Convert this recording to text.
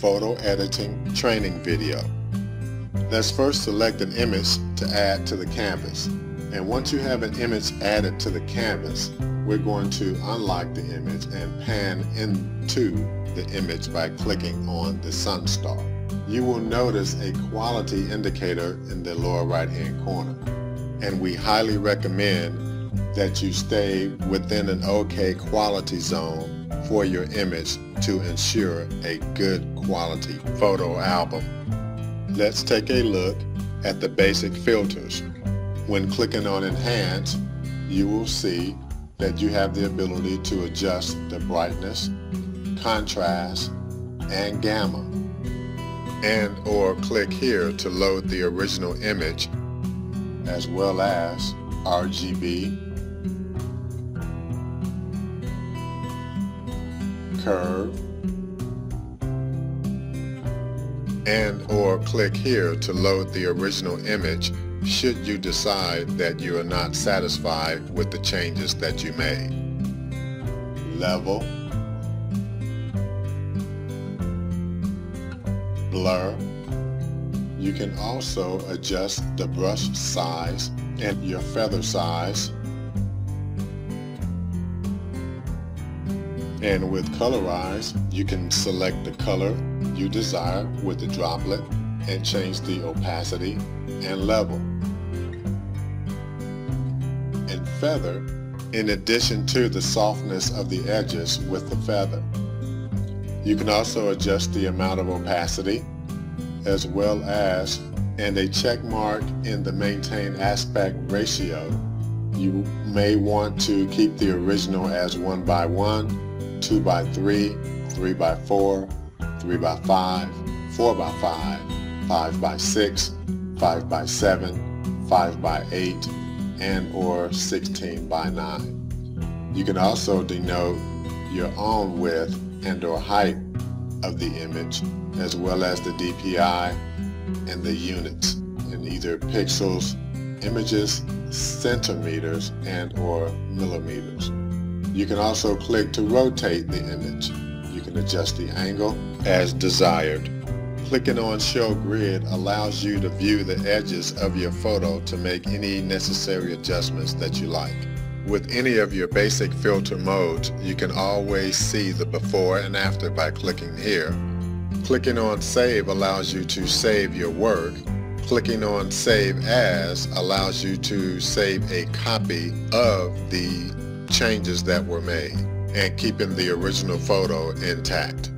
photo editing training video. Let's first select an image to add to the canvas. And once you have an image added to the canvas, we're going to unlock the image and pan into the image by clicking on the sun star. You will notice a quality indicator in the lower right hand corner and we highly recommend that you stay within an okay quality zone for your image to ensure a good quality photo album. Let's take a look at the basic filters. When clicking on Enhance, you will see that you have the ability to adjust the brightness, contrast, and gamma. And or click here to load the original image as well as RGB, curve, and or click here to load the original image should you decide that you are not satisfied with the changes that you made. Level, blur, you can also adjust the brush size and your feather size. And with colorize, you can select the color you desire with the droplet and change the opacity and level. And feather, in addition to the softness of the edges with the feather. You can also adjust the amount of opacity as well as and a check mark in the maintain aspect ratio. You may want to keep the original as 1 by 1, 2 by 3, 3 by 4, 3 by 5, 4 by 5, 5 by 6, 5 by 7, 5 by 8, and or 16 by 9. You can also denote your own width and or height of the image as well as the DPI and the units in either pixels, images, centimeters, and or millimeters. You can also click to rotate the image. You can adjust the angle as desired. Clicking on Show Grid allows you to view the edges of your photo to make any necessary adjustments that you like. With any of your basic filter modes, you can always see the before and after by clicking here. Clicking on Save allows you to save your work. Clicking on Save As allows you to save a copy of the changes that were made and keeping the original photo intact.